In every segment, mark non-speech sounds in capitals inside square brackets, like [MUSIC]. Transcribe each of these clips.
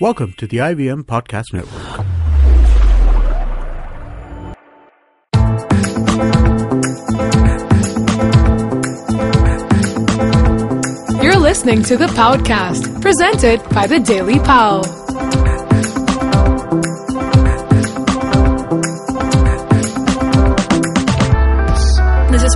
Welcome to the IVM Podcast Network. You're listening to the Paodcast, presented by the Daily Pao.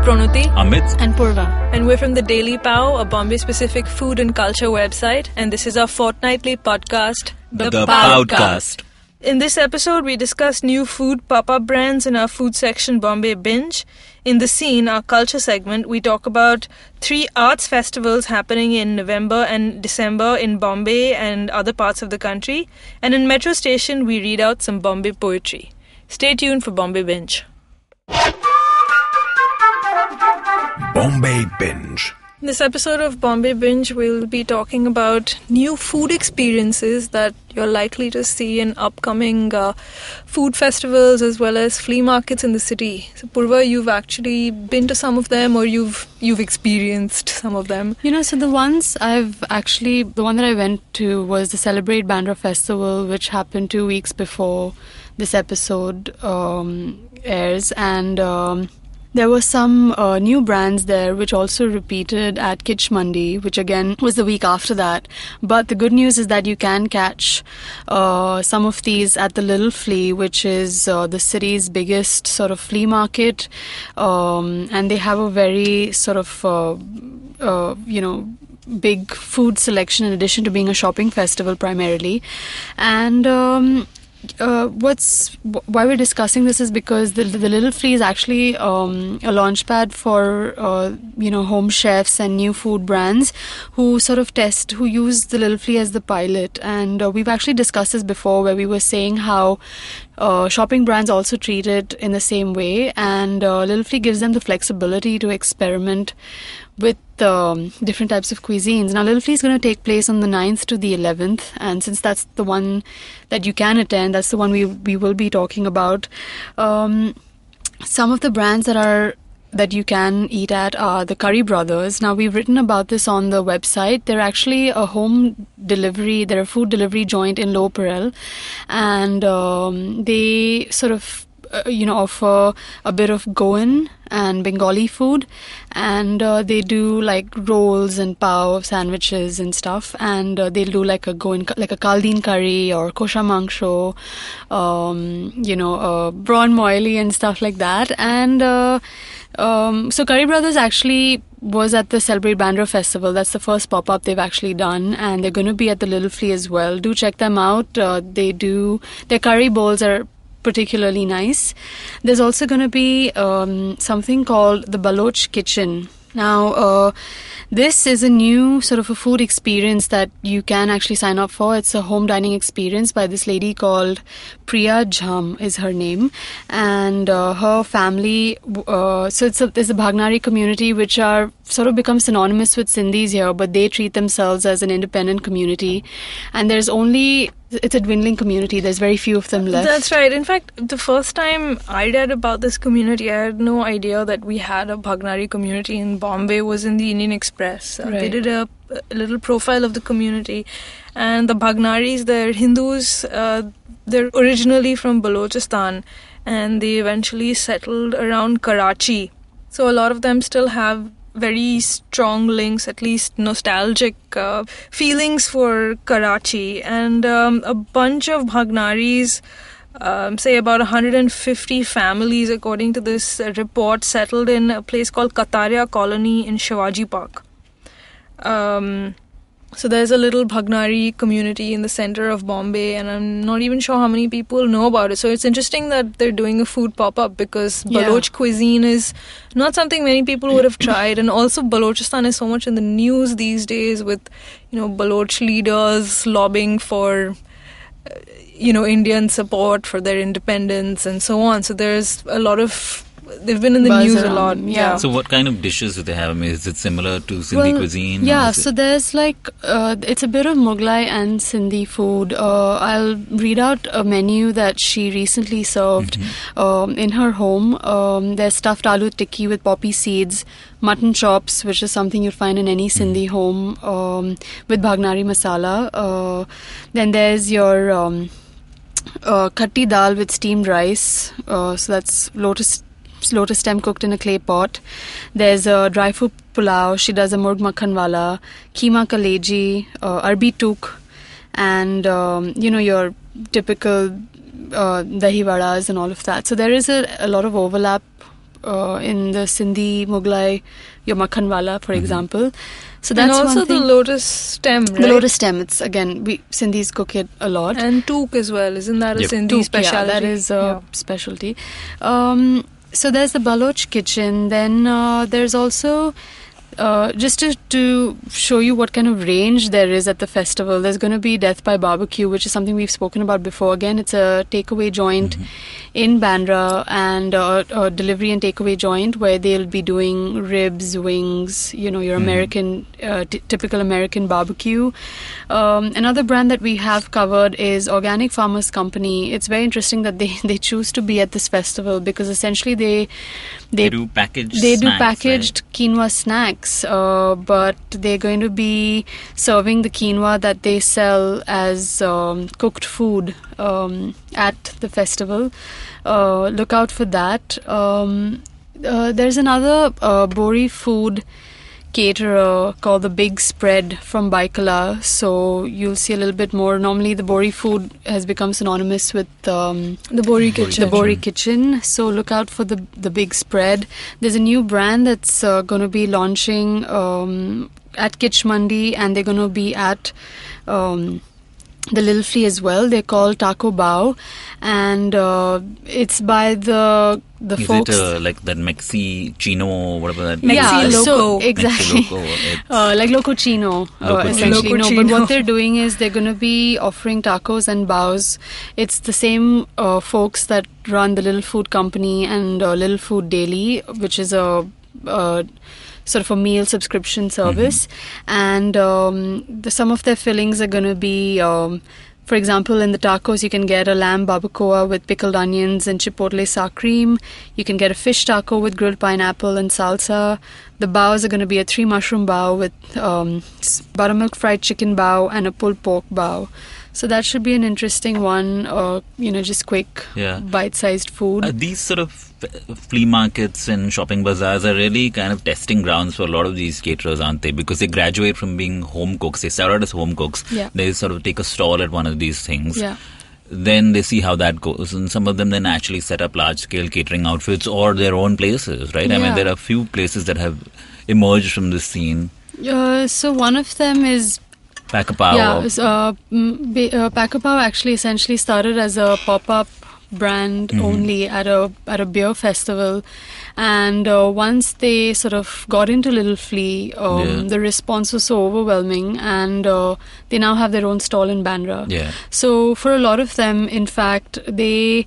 This Pronoti Amit. and Purva, and we're from the Daily Pao, a Bombay specific food and culture website, and this is our fortnightly podcast, The, Paodcast. In this episode, we discuss new food pop up brands in our food section, Bombay Binge. In the scene, our culture segment, we talk about three arts festivals happening in November and December in Bombay and other parts of the country. And in Metro Station, we read out some Bombay poetry. Stay tuned for Bombay Binge. Bombay Binge. In this episode of Bombay Binge, we'll be talking about new food experiences that you're likely to see in upcoming uh, food festivals as well as flea markets in the city. So, Purva, you've actually been to some of them, or you've you've experienced some of them. You know, so the ones I've actually, the one that I went to was the Celebrate Bandra Festival, which happened two weeks before this episode um, airs, and um, there were some uh, new brands there which also repeated at Kitsch Mandi, which again was the week after that. But the good news is that you can catch uh, some of these at the Little Flea, which is uh, the city's biggest sort of flea market, um, and they have a very sort of uh, uh, you know big food selection in addition to being a shopping festival primarily and um, uh, what's wh- why we're discussing this is because the, the Little Flea is actually um, a launchpad for uh, you know home chefs and new food brands who sort of test who use the Little Flea as the pilot. And uh, we've actually discussed this before where we were saying how uh, shopping brands also treat it in the same way and uh, Little Flea gives them the flexibility to experiment with um, different types of cuisines. Now, Little Flea is going to take place on the 9th to the 11th, and since that's the one that you can attend, that's the one we we will be talking about. Um, some of the brands that are that you can eat at are the Curry Brothers. Now we've written about this on the website. They're actually a home delivery. They're a food delivery joint in Low Parel, and um, they sort of uh, you know offer a bit of Goan and Bengali food, and uh, they do like rolls and pav sandwiches and stuff, and uh, they'll do like a Goan like a kaldin curry or kosha mangsho, um, you know, uh, prawn moili and stuff like that, and. Um, so Curry Brothers actually was at the Celebrate Bandra Festival. That's the first pop up they've actually done, and they're going to be at the Little Flea as well. Do check them out. Uh, they do their curry bowls are particularly nice. There's also going to be um, something called the Baloch Kitchen. Now, uh, this is a new sort of a food experience that you can actually sign up for. It's a home dining experience by this lady called Priya Jham is her name, and uh, her family. Uh, so it's a, there's a Bhagnari community which are sort of become synonymous with Sindhis here, but they treat themselves as an independent community, and there's only it's a dwindling community. There's very few of them left. That's right. In fact, the first time I read about this community, I had no idea that we had a Bhagnari community in Bombay. Was in the Indian Express. Uh, They did a, a little profile of the community, and the Bhagnaris, they're Hindus. Uh, they're originally from Balochistan, and they eventually settled around Karachi. So a lot of them still have very strong links, at least nostalgic uh, feelings for Karachi, and um, a bunch of Bhagnaris. Um, say about 150 families, according to this report, settled in a place called Kataria Colony in Shivaji Park. Um, so there's a little Bhagnari community in the center of Bombay, and I'm not even sure how many people know about it. So it's interesting that they're doing a food pop-up because Yeah. Baloch cuisine is not something many people would have tried, and also Balochistan is so much in the news these days with, you know, Baloch leaders lobbying for you know Indian support for their independence and so on. So there's a lot of they've been in the Buzz news a lot. them, yeah. So what kind of dishes do they have? I mean, is it similar to Sindhi Well, cuisine? Yeah, is it- so there's like uh, it's a bit of Mughlai and Sindhi food. Uh, I'll read out a menu that she recently served Mm-hmm. um, in her home. Um, there's stuffed aloo tikki with poppy seeds, mutton chops, which is something you'd find in any Sindhi home, um, with bhagnari masala. Uh, then there's your um, uh, khatti dal with steamed rice. Uh, so that's lotus lotus stem cooked in a clay pot. There's a dry fruit pulao. She does a murg makhan wala, keema kaleji, uh, arbi tuk, and um, you know your typical uh, dahi vadas and all of that. So there is a, a lot of overlap uh, in the Sindhi Mughlai, your makhan wala, for example. So and that's also one thing. the lotus stem, right? The lotus stem. It's again we Sindhis cook it a lot. and took as well. Isn't that a Yep. Sindhi Tuk, yeah, specialty? that is a Yeah. specialty. Um, so there's the Baloch kitchen. Then uh, there's also. Uh, just to, to show you what kind of range there is at the festival, there's going to be Death by Barbecue, which is something we've spoken about before. Again, it's a takeaway joint in Bandra and uh, a delivery and takeaway joint where they'll be doing ribs, wings, you know, your American, uh, t- typical American barbecue. Um, another brand that we have covered is Organic Farmers Company. It's very interesting that they, [LAUGHS] they choose to be at this festival because essentially they they do packaged. they do snacks, packaged quinoa snacks, uh, but they're going to be serving the quinoa that they sell as um, cooked food um, at the festival. Uh, look out for that. Um, uh, there's another uh, Bohri food caterer called the Big Spread from Byculla, so you'll see a little bit more. Normally, the Bohri food has become synonymous with um, The Bohri kitchen. the Bohri Kitchen. So look out for the the big spread. There's a new brand that's uh, going to be launching um, at Kitsch Mandi, and they're going to be at. Um, the Little Flea as well. They're called Taco Bao, and uh, it's by the the Is folks. it uh, like that Mexi Chino, whatever that? Mexi yeah, Loco. so Mexi exactly. Loco, [LAUGHS] Uh, like Loco Chino, uh, Loco essentially. Chino. No, Loco but what they're doing is they're going to be offering tacos and baos. It's the same uh, folks that run the Little Food Company and uh, Little Food Daily, which is a uh, sort of a meal subscription service. And um, the, some of their fillings are going to be. Um, for example, in the tacos, you can get a lamb barbacoa with pickled onions and chipotle sour cream. You can get a fish taco with grilled pineapple and salsa. The baos are going to be a three mushroom bao with um, buttermilk fried chicken bao and a pulled pork bao. So that should be an interesting one. or you know, just quick, Yeah. bite-sized food. Uh, these sort of uh, flea markets and shopping bazaars are really kind of testing grounds for a lot of these caterers, aren't they? Because they graduate from being home cooks. They start out as home cooks. Yeah. They sort of take a stall at one of these things. yeah. Then they see how that goes, and some of them then actually set up large-scale catering outfits or their own places, right? I mean, there are a few places that have emerged from this scene. Uh, so one of them is Pack a Pav. Yeah, so, uh, uh, Pack a Pav actually essentially started as a pop-up brand Mm-hmm. only at a at a beer festival, and uh, once they sort of got into Little Flea, um, Yeah. the response was so overwhelming, and uh, they now have their own stall in Bandra. Yeah. So for a lot of them, in fact, they.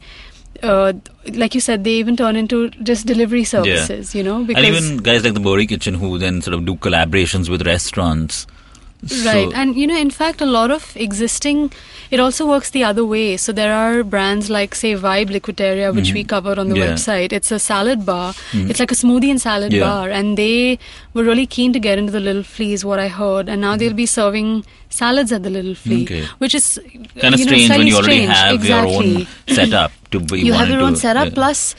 Uh, like you said, they even turn into just delivery services, you know, because and even guys like the Bohri Kitchen who then sort of do collaborations with restaurants. Right. So- and you know, in fact, a lot of existing, it also works the other way. So there are brands like, say, Vibe Liquiteria, which we covered on the Mm-hmm. Yeah. website. It's a salad bar. It's like a smoothie and salad Yeah. bar. And they were really keen to get into the Little Flea, is what I heard. And now they'll be serving salads at the Little Flea, Okay. which is kind of you know, strange when you already strange. have exactly. your own setup [LAUGHS] to be you have your own to- setup yeah. plus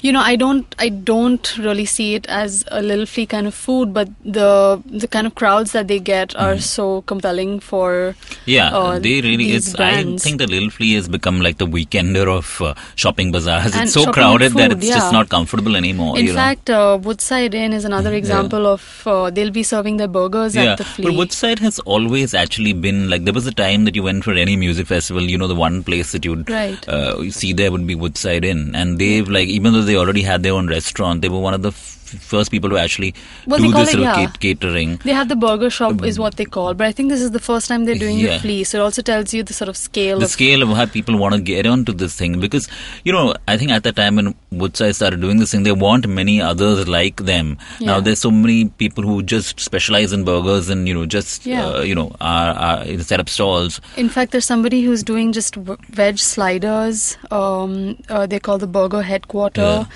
you know i don't i don't really see it as a little flea kind of food but the the kind of crowds that they get are so compelling for yeah uh, they really it's i think the little flea has become like the weekender of uh, shopping bazaars And it's so crowded and that it's yeah. just not comfortable anymore in fact uh, woodside inn is another example of uh, they'll be serving their burgers yeah, at the flea but Woodside has always actually been like there was a time that you went for any music festival, you know, the one place that you'd Right. uh, see there would be Woodside Inn, and they've hmm. like even though they already had their own restaurant, they were one of the first people to actually Well, do this it, yeah. cat- catering. They have the burger shop, is mm. what they call, but I think this is the first time they're doing Yeah. the flea, so it also tells you the sort of scale the of. scale of how people want to get onto this thing because you know I think at the time when Woodside started doing this thing they want many others like them now there's so many people who just specialize in burgers and you know just Yeah. uh, you know are, are set up stalls In fact, there's somebody who's doing just veg sliders. Um, uh, they call the burger headquarter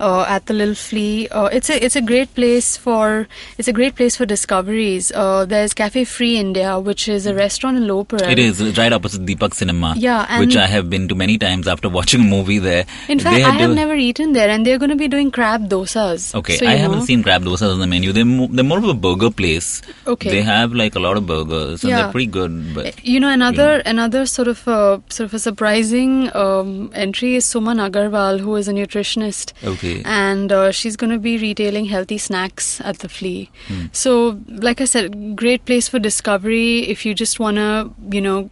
uh, at the Little Flea. Uh, it's a it's a great place for it's a great place for discoveries. Uh, there's Cafe Free India, which is a restaurant in Lower it is right opposite Deepak Cinema Yeah, which I have been to many times after [LAUGHS] watching a movie there In fact, I have never eaten there, and they're going to be doing crab dosas. Okay, So, I haven't seen crab dosas on the menu. They're more, they're more of a burger place. Okay. They have like a lot of burgers and Yeah. they're pretty good. But You know, another another sort of a, sort of a surprising um, entry is Suman Agarwal, who is a nutritionist. Okay. And uh, she's going to be retailing healthy snacks at the Flea. Hmm. So, like I said, great place for discovery if you just want to, you know,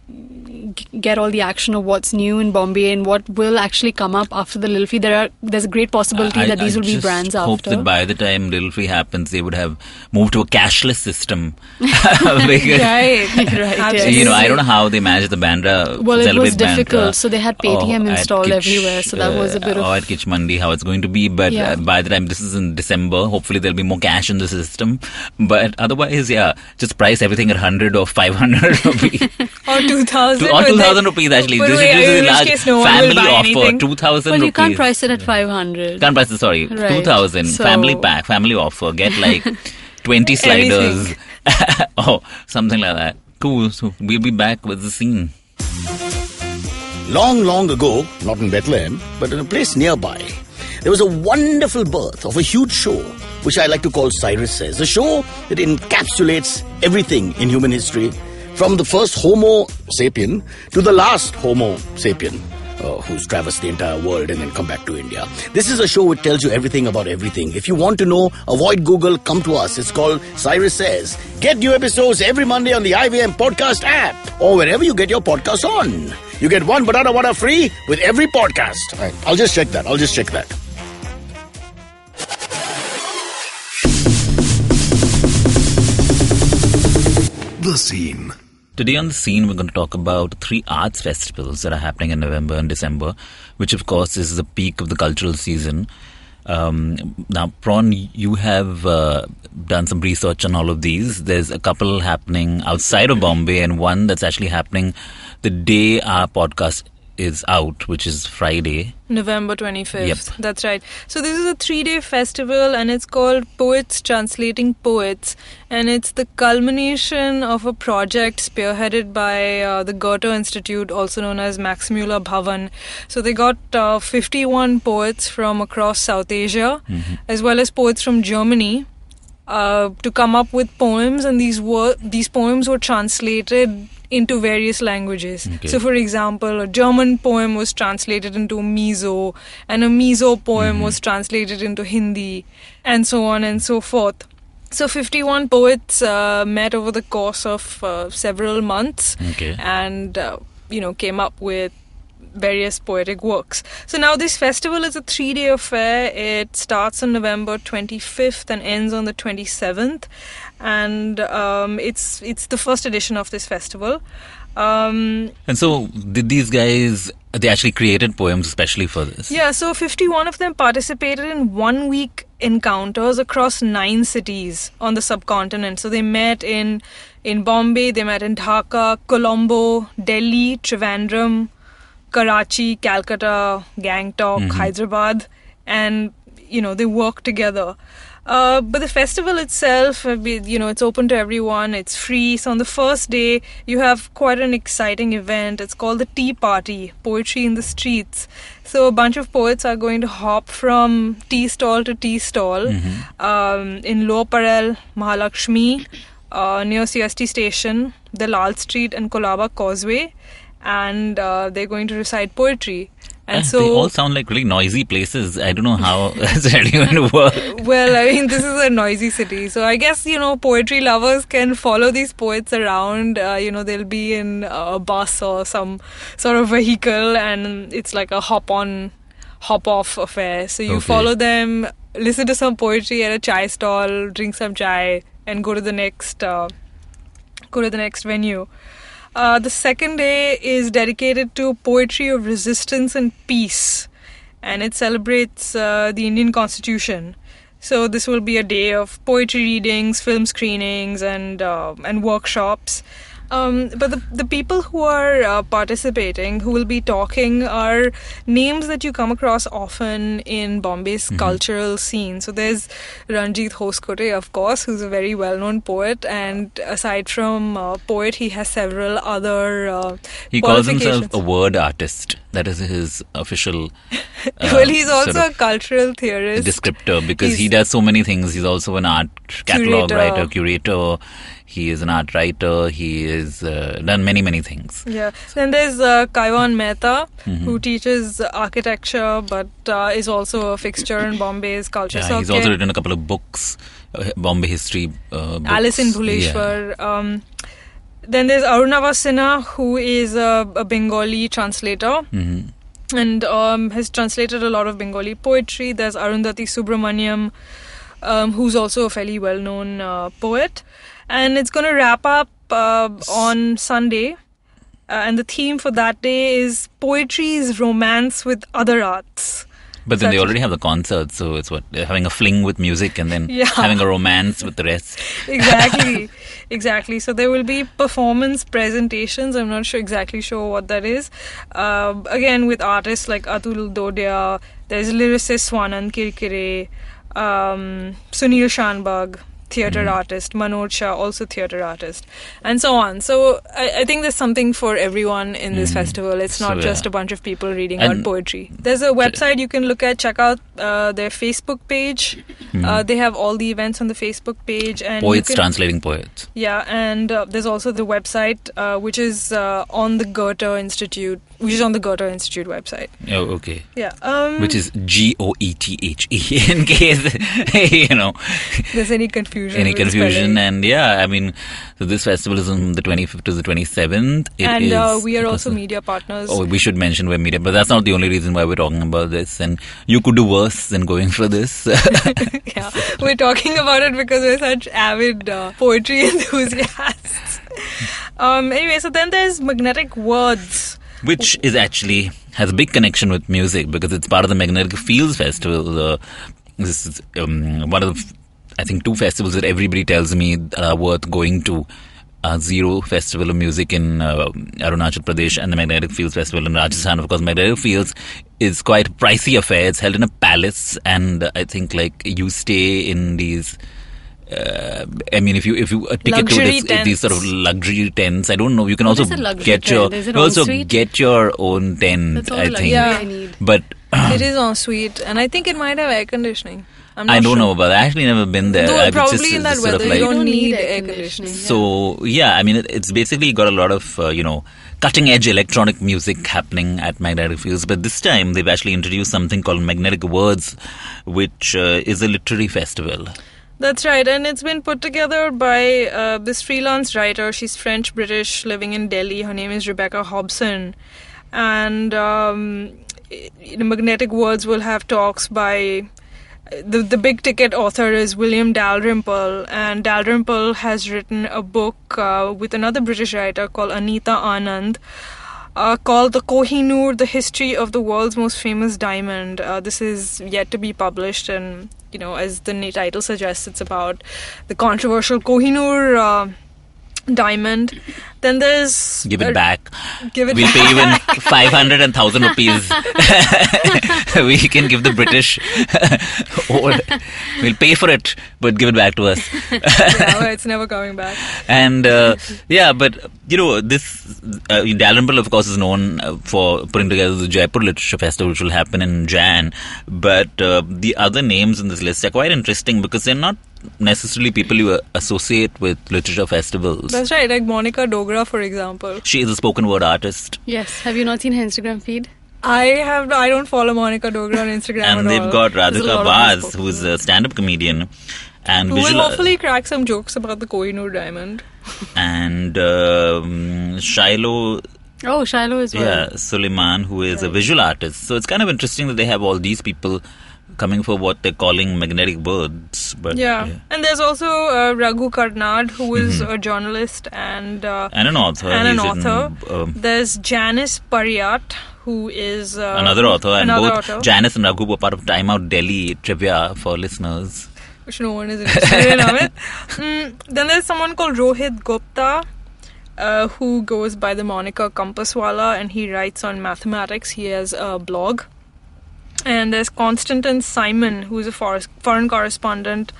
g- get all the action of what's new in Bombay and what will actually come up after the Lilfi. There are there's a great possibility I- that these I will be brands hope after. Hope that by the time Little Flea happens, they would have moved to a cashless system. [LAUGHS] [LAUGHS] Because, Right. Right, You know, I don't know how they managed the Bandra. Well, it was difficult, Bandra. so they had Paytm at installed Kitsch, everywhere, so that was a bit uh, of- Or at Kitsch Mandi, how it's going to be. But Yeah. uh, by the time this is in December, hopefully there'll be more cash in the system. But otherwise, yeah, just price everything at 100 or 500 [LAUGHS] rupees. Or 2000. or 2000 rupees actually. But This wait, is a large case no family offer. anything. 2000 well, you can't price it at 500. Can't price it, sorry. Right. 2000. So- Family pack, family offer. Get [LAUGHS] like 20 sliders. [LAUGHS] oh, something like that. Cool. So we'll be back with the scene. Long, long ago, not in Bethlehem, but in a place nearby, there was a wonderful birth of a huge show, which I like to call Cyrus Says. A show that encapsulates everything in human history, from the first Homo sapien to the last Homo sapien. Uh, who's traversed the entire world and then come back to India. This is a show which tells you everything about everything. If you want to know, avoid Google, come to us. It's called Cyrus Says. Get new episodes every Monday on the IVM Podcast app or wherever you get your podcasts on. You get one banana water free with every podcast. Right, I'll just check that. I'll just check that. The scene. Today on the scene, we're going to talk about three arts festivals that are happening in November and December, which of course is the peak of the cultural season. Um, now, Prawn, you have uh, done some research on all of these. There's a couple happening outside of Bombay, and one that's actually happening the day our podcast is out, which is Friday. November 25th. Yep. That's right. So this is a three-day festival and it's called Poets Translating Poets and it's the culmination of a project spearheaded by uh, the Goethe Institute also known as Max Muller Bhavan. So they got uh, 51 poets from across South Asia as well as poets from Germany uh, to come up with poems, and these were these poems were translated into various languages. Okay. So, for example, a German poem was translated into Mizo, and a Mizo poem was translated into Hindi, and so on and so forth. So, 51 poets uh, met over the course of uh, several months Okay. and, uh, you know, came up with various poetic works. So now this festival is a three-day affair. It starts on November 25th and ends on the 27th, and um, it's it's the first edition of this festival. Um, And so, did these guys, they actually created poems especially for this? yeah, so 51 of them participated in one week encounters across nine cities on the subcontinent. So they met in in Bombay, they met in Dhaka, Colombo, Delhi, Trivandrum, Karachi, Calcutta, Gangtok, Hyderabad, and you know they work together. Uh, but the festival itself, you know, it's open to everyone. It's free. So on the first day, you have quite an exciting event. It's called the Tea Party, Poetry in the Streets. So a bunch of poets are going to hop from tea stall to tea stall um, in Low Parel, Mahalakshmi, uh, near CST station, the Lal Street and Colaba Causeway, and uh, they're going to recite poetry. And Eh, so they all sound like really noisy places. I don't know how [LAUGHS] it's really going to work. well, I mean, this is a noisy city, so I guess you know poetry lovers can follow these poets around. Uh, you know, they'll be in a bus or some sort of vehicle, and it's like a hop on, hop off affair. So you Okay. follow them listen to some poetry at a chai stall, drink some chai, and go to the next uh, go to the next venue. Uh, the second day is dedicated to poetry of resistance and peace, and it celebrates uh, the Indian Constitution. So this will be a day of poetry readings, film screenings, and uh, and workshops. Um, but the, the people who are uh, participating, who will be talking, are names that you come across often in Bombay's cultural scene. So there's Ranjit Hoskote, of course, who's a very well known poet. And aside from uh, poet, he has several other uh, He calls himself a word artist. That is his official. uh, [LAUGHS] well, he's also sort a cultural theorist. descriptor because he does so many things. He's also an art catalog Curator. writer, curator. He is an art writer. He has uh, done many many things. Yeah. Then there's uh, Kaiwan Mehta, Mm-hmm. who teaches architecture but uh, is also a fixture in Bombay's culture Yeah, circuit. he's also written a couple of books, uh, Bombay history. Uh, books. Alice in Yeah. Bhuleshwar. Um, then there's Arunava Sinha, who is a, a Bengali translator. Mhm. And um, has translated a lot of Bengali poetry. There's Arundhati Subramaniam, um, who's also a fairly well known uh, poet. And it's going to wrap up uh, on Sunday. Uh, and the theme for that day is Poetry is Romance with Other Arts. But then they Such already have the concert, so it's what having a fling with music and then [LAUGHS] Yeah. having a romance with the rest. exactly. [LAUGHS] Exactly. So there will be performance presentations. I'm not sure exactly sure what that is. Um, again with artists like atul dodia there's lyricist swanand kirkire um, sunil shanbag theater Mm-hmm. artist manoj shah also theater artist and so on so I, I think there's something for everyone in this festival it's Mm-hmm. So, not yeah. just a bunch of people reading And- out poetry there's a website you can look at check out uh, their facebook page uh, they have all the events on the facebook page and Mm-hmm. Poets can- translating poets. yeah, and uh, there's also the website, uh, which is uh, on the Goethe Institute, which is on the Goethe Institute website. Oh, okay. Yeah. Um, Which is G O E T H E in case [LAUGHS] you know there's any confusion. any confusion. And yeah, I mean, so this festival is on the 25th to the 27th. It and uh, we are also media partners. Oh, we should mention we're media, but that's not the only reason why we're talking about this. And you could do worse than going for this. [LAUGHS] [LAUGHS] yeah, we're talking about it because we're such avid uh, poetry enthusiasts. um, anyway, so then there's magnetic words. Which is actually has a big connection with music because it's part of the Magnetic Fields Festival. Uh, this is um, one of the, I think, two festivals that everybody tells me are worth going to. Uh, Ziro Festival of Music in uh, Arunachal Pradesh and the Magnetic Fields Festival in Rajasthan. Of course, Magnetic Fields is quite a pricey affair. It's held in a palace, and I think like you stay in these. Uh, I mean, if you if you a ticket Luxury to this, these sort of luxury tents, I don't know. You can What also is a luxury get your tent? Is it you also ensuite? get your own tent. That's all I the think, Yeah. I need. but it is en suite, and I think it might have air conditioning. I'm not I don't sure. know about. that. I actually never been there. Though I've probably just- in that just sort of weather, like- you don't need air conditioning. So yeah, I mean, it, it's basically got a lot of uh, you know cutting edge electronic music happening at Magnetic Fields. But this time they've actually introduced something called Magnetic Words, which uh, is a literary festival. That's right, and it's been put together by uh, this freelance writer. She's French British, living in Delhi. Her name is Rebecca Hobson, and um, i- the Magnetic Words will have talks by. The, the big ticket author is William Dalrymple, and Dalrymple has written a book uh, with another British writer called Anita Anand uh, called The Kohinoor The History of the World's Most Famous Diamond. Uh, this is yet to be published, and you know, as the title suggests, it's about the controversial Kohinoor uh, diamond. Then there's Give it uh, back. Give it we'll back. pay even [LAUGHS] 500 and 1000 rupees. [LAUGHS] we can give the British. [LAUGHS] we'll pay for it, but give it back to us. yeah, it's never coming back. And uh, yeah, but you know, this uh, Dalrymple, of course, is known uh, for putting together the Jaipur Literature Festival, which will happen in Jan. But uh, the other names in this list are quite interesting because they're not necessarily people you uh, associate with literature festivals. That's right, like Monica Dogra, for example. she is a spoken word artist. Yes. Have you not seen her Instagram feed? I have I don't follow Monica Dogra on Instagram and at they've all. got Radhika lot Vaz, who's a stand-up comedian, and who will hopefully crack some jokes about the Kohinoor diamond. [LAUGHS] and um, Shiloh, Oh, Shiloh as well. yeah, Suleman, who is a visual artist. So it's kind of interesting that they have all these people coming for what they're calling magnetic words. But Yeah. and there's also uh, Raghu Karnad, who is Mm-hmm. a journalist and uh, and an author. and an He's in, author. um, There's Janice Pariat, who is uh, another author, and another both author, Janice and Raghu were part of Time Out Delhi trivia for listeners. which no one is interested in. [LAUGHS] Mm, then there's someone called Rohit Gupta. Uh, who goes by the moniker Compasswala and he writes on mathematics. He has a blog. And there's Constantine Simon, who's a foreign correspondent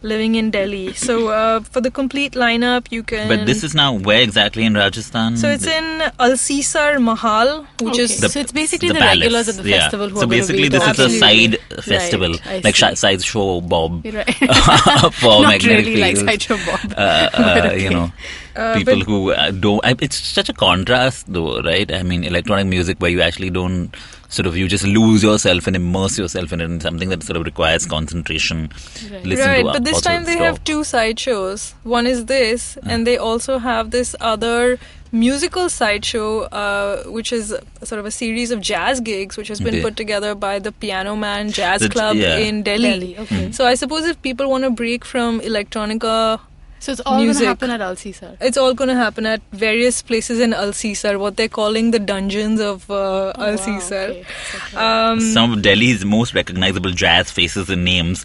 living in Delhi. So uh, for the complete lineup, you can. But this is now where exactly in Rajasthan? So it's in Alsisar Mahal, which Okay. is The- so it's basically the the, palace, regulars of the yeah. festival who so are basically, this is a side Absolutely. festival, Right, I like see. shi- side show Bob Right. [LAUGHS] [LAUGHS] for Not magnetic really like fields. Sideshow Bob. uh, [LAUGHS] uh, okay. you know, Uh, people who uh, don't. I, it's such a contrast, though, right? I mean, electronic music where you actually don't sort of you just lose yourself and immerse yourself in it in something that sort of requires concentration. Right. Right, to but this time they stop. have two side shows. One is this, and they also have this other musical sideshow, uh, which is sort of a series of jazz gigs, which has been Okay. put together by the Piano Man Jazz That's- Club yeah. in Delhi. Delhi, okay. So I suppose if people want to break from electronica, So it's all going to happen at Alsisar. it's all going to happen at various places in Alsisar, what they're calling the dungeons of uh, Oh, wow, Alsisar. okay. Okay. Um, some of Delhi's most recognizable jazz faces and names.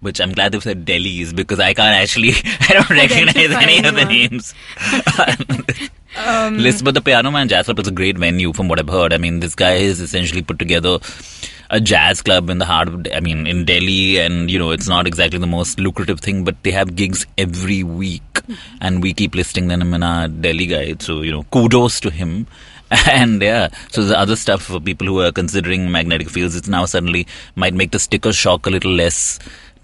Which I'm glad they've said Delhi's because I can't actually, [LAUGHS] I don't recognize any of the names. [LAUGHS] [LAUGHS] Um, Listen, but the Piano Man Jazz Club is a great venue from what I've heard. I mean, this guy has essentially put together a jazz club in the heart of, I mean, in Delhi, and you know, it's not exactly the most lucrative thing, but they have gigs every week, and we keep listing them in our Delhi guide. So you know, kudos to him. [LAUGHS] And yeah, so the other stuff for people who are considering magnetic fields, it's now suddenly might make the sticker shock a little less,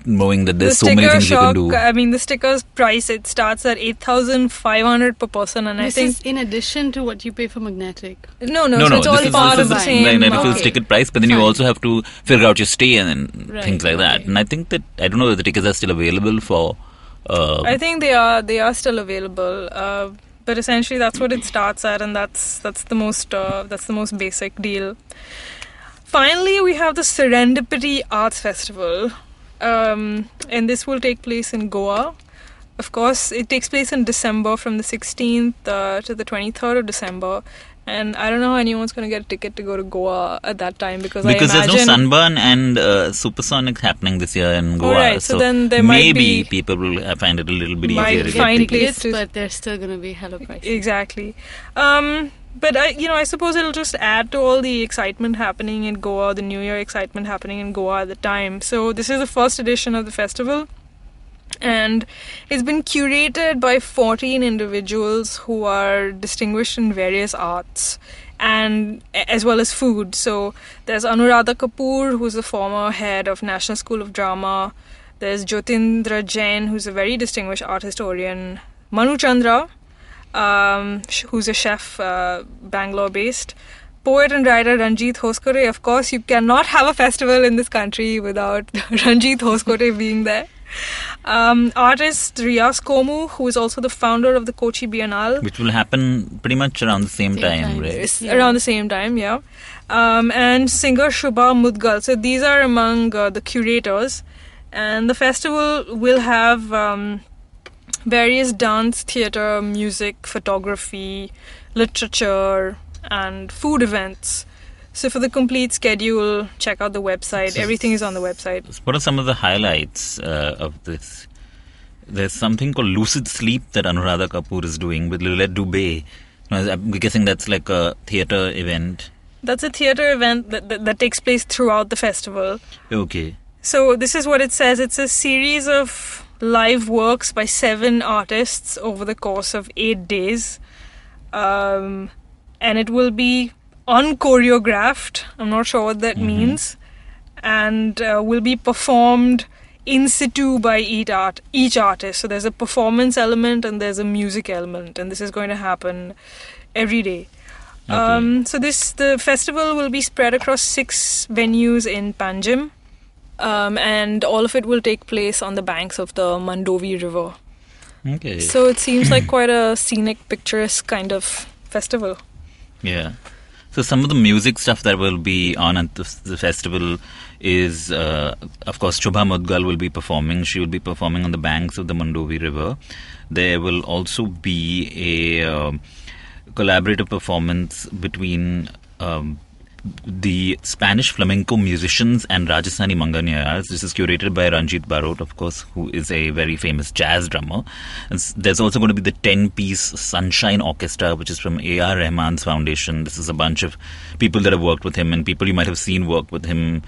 knowing that there's the so many things shock, you can do. I mean, the sticker's price it starts at eight thousand five hundred per person, and I this think is in addition to what you pay for magnetic. no, no, no, so no, it's all this is, part this of the same. magnetic fields okay. ticket price, but then you also have to figure out your stay and Right, things like that. okay. And I think that I don't know if the tickets are still available for. Uh, I think they are they are still available, uh, but essentially that's what it starts at, and that's that's the most uh, that's the most basic deal. Finally, we have the Serendipity Arts Festival, um, and this will take place in Goa. Of course, it takes place in December from the 16th uh, to the 23rd of December. And I don't know how anyone's going to get a ticket to go to Goa at that time because, because I there's no sunburn and uh, supersonic happening this year in Goa. right, so then there might maybe be- people will uh, find it a little bit Might easier. to get find tickets. place Tickets, to- but they're still going to be hella pricey. Exactly. Um, but I, you know, I suppose it'll just add to all the excitement happening in Goa, the New Year excitement happening in Goa at the time. So this is the first edition of the festival, and it's been curated by 14 individuals who are distinguished in various arts and as well as food. So there's Anuradha Kapoor, who's the former head of National School of Drama. There's Jyotindra Jain, who's a very distinguished art historian. Manu Chandra, um, sh- who's a chef, uh, Bangalore based. Poet and writer Ranjit Hoskote. Of course, you cannot have a festival in this country without [LAUGHS] Ranjit Hoskote being there. Um, artist Riaz Komu, who is also the founder of the Kochi Biennale. Which will happen pretty much around the same, Same time, time. right? Yeah. around the same time, yeah. Um, and singer Shubha Mudgal. So these are among uh, the curators. And the festival will have um, various dance, theatre, music, photography, literature, and food events. So for the complete schedule, check out the website. Everything is on the website. What are some of the highlights uh, of this? There's something called Lucid Sleep that Anuradha Kapoor is doing with Lilette Dubé. I'm guessing that's like a theatre event. That's a theatre event that, that, that takes place throughout the festival. Okay. So this is what it says. It's a series of live works by seven artists over the course of eight days, um, and it will be unchoreographed. I'm not sure what that means, and uh, will be performed in situ by each art each artist. So there's a performance element and there's a music element, and this is going to happen every day. Okay. Um, so this the festival will be spread across six venues in Panjim, um, and all of it will take place on the banks of the Mandovi River. Okay. So it seems like [CLEARS THROAT] quite a scenic, picturesque kind of festival. Yeah. So some of the music stuff that will be on at the, the festival is, uh, of course, Shubha Mudgal will be performing. She will be performing on the banks of the Mandovi River. There will also be a uh, collaborative performance between um, the Spanish flamenco musicians and Rajasthani Manganiyars. This is curated by Ranjit Barot, of course, who is a very famous jazz drummer. And there's also going to be the 10 piece Sunshine Orchestra, which is from A.R. Rahman's foundation. This is a bunch of people that have worked with him and people you might have seen work with him.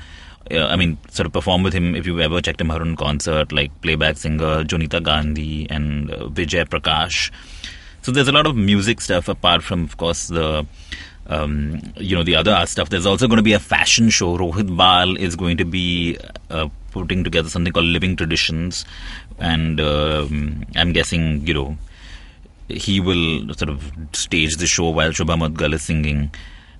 Uh, I mean, sort of perform with him if you've ever checked him out on concert, like playback singer Jonita Gandhi and uh, Vijay Prakash. So there's a lot of music stuff apart from, of course, the um, you know the other stuff. There's also going to be a fashion show. Rohit Bal is going to be uh, putting together something called Living Traditions, and um, I'm guessing you know he will sort of stage the show while Shubha Mudgal is singing.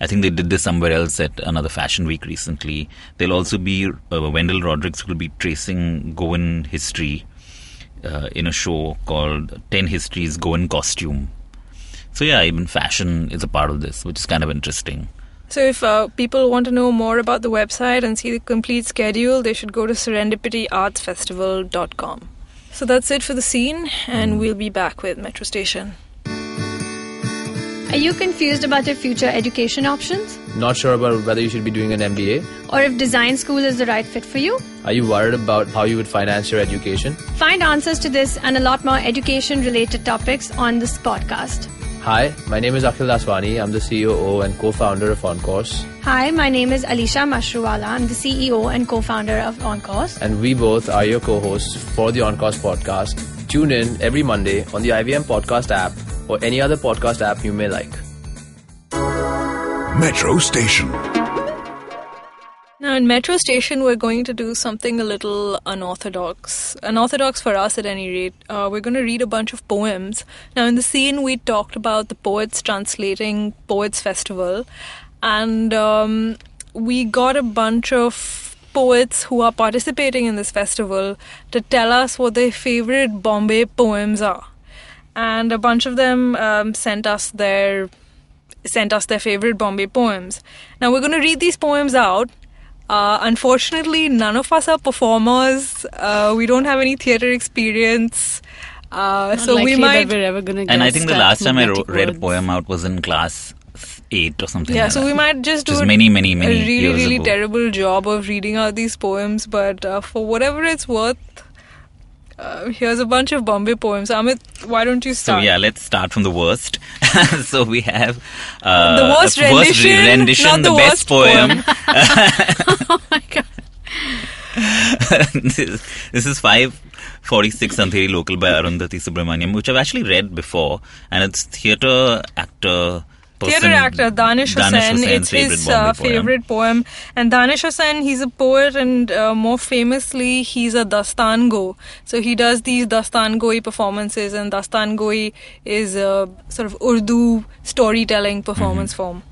I think they did this somewhere else at another fashion week recently. There'll also be uh, Wendell Rodricks will be tracing Goan history uh, in a show called 10 Histories Goan Costume. So, yeah, even fashion is a part of this, which is kind of interesting. So, if uh, people want to know more about the website and see the complete schedule, they should go to serendipityartsfestival.com. So, that's it for the scene, and we'll be back with Metro Station. Are you confused about your future education options? Not sure about whether you should be doing an MBA? Or if design school is the right fit for you? Are you worried about how you would finance your education? Find answers to this and a lot more education related topics on this podcast. Hi, my name is Akhil Daswani. I'm the CEO and co-founder of OnCourse. Hi, my name is Alisha Mashruwala. I'm the CEO and co founder of OnCourse. And we both are your co-hosts for the OnCourse podcast. Tune in every Monday on the IVM podcast app or any other podcast app you may like. Metro Station. Now, in Metro Station, we're going to do something a little unorthodox. Unorthodox for us, at any rate. Uh, we're going to read a bunch of poems. Now, in the scene, we talked about the Poets Translating Poets Festival, and um, we got a bunch of poets who are participating in this festival to tell us what their favorite Bombay poems are. And a bunch of them um, sent us their sent us their favorite Bombay poems. Now we're going to read these poems out. Uh, unfortunately, none of us are performers. Uh, we don't have any theater experience. Uh, so we might. that we're ever gonna And I think the last time I wrote, read a poem out was in class 8 or something. Yeah, like so that. we might just do Just a- many, many, many a really, really ago. terrible job of reading out these poems. But uh, for whatever it's worth, uh, here's a bunch of Bombay poems. Amit, why don't you start? So yeah, let's start from the worst. [LAUGHS] so we have uh, The worst a re- rendition, rendition, not the, the best worst poem. poem. Oh my god. this, this is 546 Andheri Local by Arundhati Subramaniam, which I've actually read before, and it's theatre actor. Theatre actor Danish Hussain. It's his uh, favorite poem. And Danish Hussain, he's a poet, and uh, more famously, he's a dastan go. So he does these dastan goi performances, and dastan goi is a sort of Urdu storytelling performance Mm-hmm. form.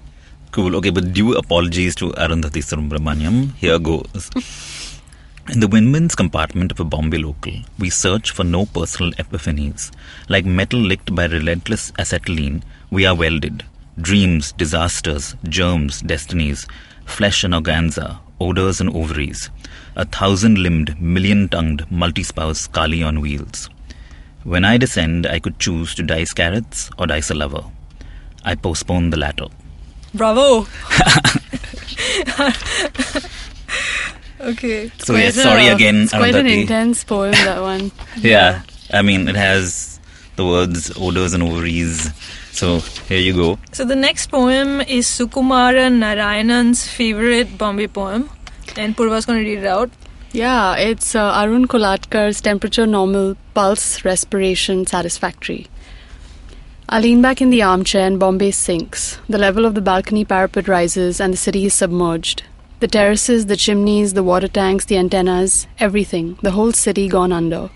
Cool. Okay, but due apologies to Arundhati Subramaniam. Here goes. In the windman's compartment of a Bombay local, we search for no personal epiphanies. Like metal licked by relentless acetylene, we are welded. Dreams, disasters, germs, destinies, flesh and organza, odors and ovaries. A thousand limbed, million tongued, multi spouse Kali on wheels. When I descend, I could choose to dice carrots or dice a lover. I postpone the latter. Bravo! [LAUGHS] okay. So yes, Quite sorry a- again, It's quite an intense poem, that one. [LAUGHS] Yeah, I mean it has the words odors and ovaries. So here you go. So the next poem is Sukumara Narayanan's favorite Bombay poem. And Purva's going to read it out. Yeah, it's uh, Arun Kolatkar's temperature normal, pulse, respiration, satisfactory. I lean back in the armchair and Bombay sinks. The level of the balcony parapet rises and the city is submerged. The terraces, the chimneys, the water tanks, the antennas, everything, the whole city gone under.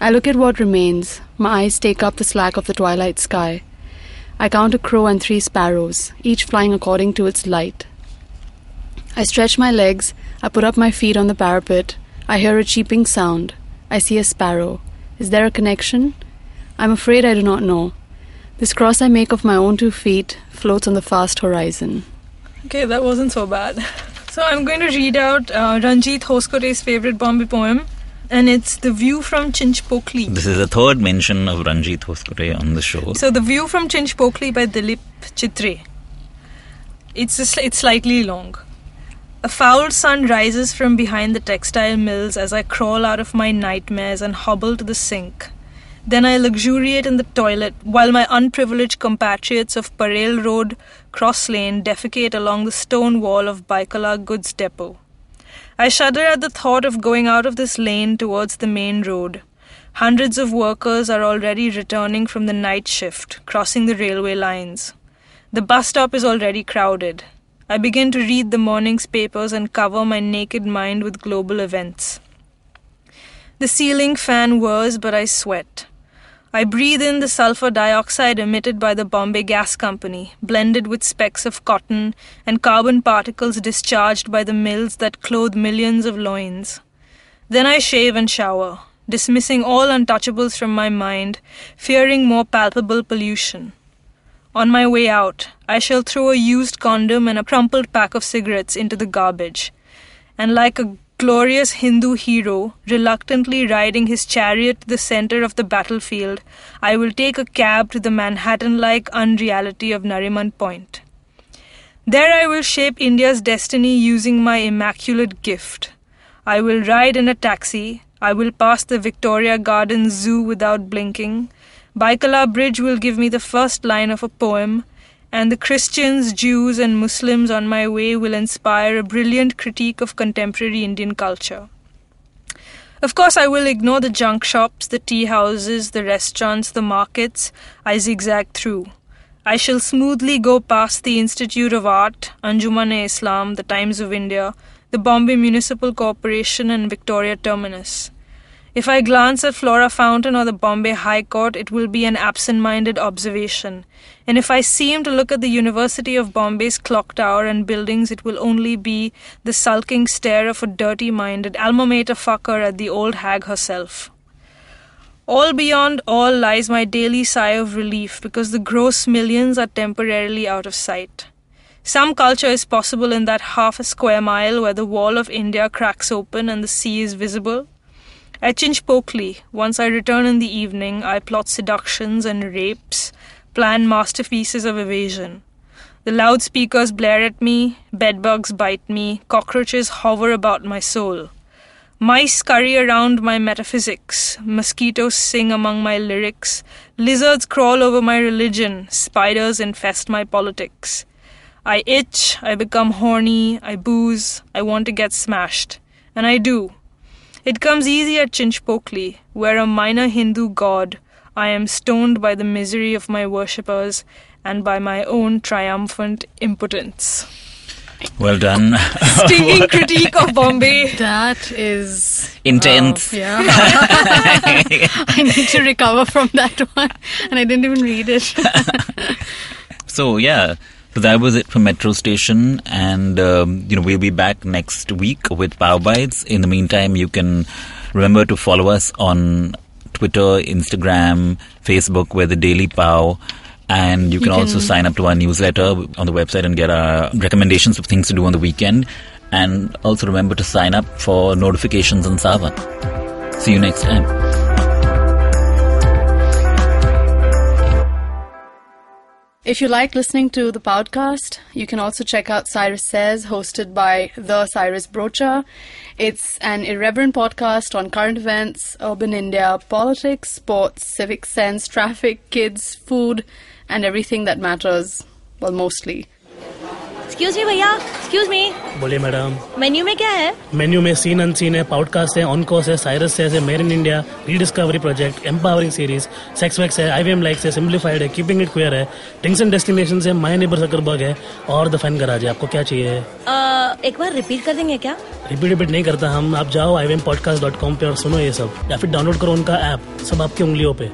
I look at what remains. My eyes take up the slack of the twilight sky. I count a crow and three sparrows, each flying according to its light. I stretch my legs, I put up my feet on the parapet. I hear a cheeping sound. I see a sparrow. Is there a connection? I'm afraid I do not know. This cross I make of my own two feet floats on the fast horizon. Okay, that wasn't so bad. [LAUGHS] So I'm going to read out uh, Ranjit Hoskote's favorite Bombay poem, and it's The View from Chinchpokli. This is the third mention of Ranjit Hoskote on the show. So The View from Chinchpokli by Dilip Chitre. It's, sl- it's slightly long. A foul sun rises from behind the textile mills as I crawl out of my nightmares and hobble to the sink. Then I luxuriate in the toilet while my unprivileged compatriots of Parel Road, Cross Lane defecate along the stone wall of Byculla Goods Depot. I shudder at the thought of going out of this lane towards the main road. Hundreds of workers are already returning from the night shift, crossing the railway lines. The bus stop is already crowded. I begin to read the morning's papers and cover my naked mind with global events. The ceiling fan whirs, but I sweat. I breathe in the sulfur dioxide emitted by the Bombay Gas Company, blended with specks of cotton and carbon particles discharged by the mills that clothe millions of loins. Then I shave and shower, dismissing all untouchables from my mind, fearing more palpable pollution. On my way out, I shall throw a used condom and a crumpled pack of cigarettes into the garbage. And like a glorious Hindu hero, reluctantly riding his chariot to the center of the battlefield, I will take a cab to the Manhattan like unreality of Nariman Point. There I will shape India's destiny using my immaculate gift. I will ride in a taxi. I will pass the Victoria Gardens Zoo without blinking. Byculla Bridge will give me the first line of a poem and the Christians, Jews, and Muslims on my way will inspire a brilliant critique of contemporary Indian culture. Of course, I will ignore the junk shops, the tea houses, the restaurants, the markets I zigzag through. I shall smoothly go past the Institute of Art, Anjuman e Islam, the Times of India, the Bombay Municipal Corporation, and Victoria Terminus. If I glance at Flora Fountain or the Bombay High Court, it will be an absent minded observation. And if I seem to look at the University of Bombay's clock tower and buildings, it will only be the sulking stare of a dirty minded alma mater fucker at the old hag herself. All beyond all lies my daily sigh of relief because the gross millions are temporarily out of sight. Some culture is possible in that half a square mile where the wall of India cracks open and the sea is visible. At Chinchpokli, once I return in the evening, I plot seductions and rapes, plan masterpieces of evasion. The loudspeakers blare at me, bedbugs bite me, cockroaches hover about my soul. Mice scurry around my metaphysics, mosquitoes sing among my lyrics, lizards crawl over my religion, spiders infest my politics. I itch, I become horny, I booze, I want to get smashed. And I do. It comes easy at Chinchpokli, where a minor Hindu god, I am stoned by the misery of my worshippers and by my own triumphant impotence. Well done. [LAUGHS] Stinging critique of Bombay. That is Intense. wow, yeah. [LAUGHS] I need to recover from that one, and I didn't even read it. [LAUGHS] So yeah, so that was it from Metro Station, and um, you know we'll be back next week with Pow Bites. In the meantime, you can remember to follow us on Twitter, Instagram, Facebook, where the Daily Pao. And you can, You also sign up to our newsletter on the website and get our recommendations of things to do on the weekend. And also remember to sign up for notifications on Saavn. See you next time. If you like listening to the podcast, you can also check out Cyrus Says, hosted by the Cyrus Broacha. It's an irreverent podcast on current events, urban India, politics, sports, civic sense, traffic, kids, food, and everything that matters. Well, mostly. Excuse me भैया. Excuse मी बोलिए madam. Menu में क्या है? Menu में seen unseen है podcast है on course है Cyrus है made in India rediscovery project empowering series sex wax है आईवीएम लाइक्स है सिंप्लीफाइड है कीपिंग इट क्लियर है टिंग्स एंड डेस्टिनेशन है माय नेबर सकरबर्ग है और द फ़ैन गराज है. आपको क्या चाहिए? एक बार रिपीट कर देंगे क्या? रिपीट रिपीट नहीं करता हम. आप जाओ आई पॉडकास्ट डॉट कॉम पे और सुनो ये सब. या फिर डाउनलोड करो उनका ऐप सब आपकी उंगलियों पे.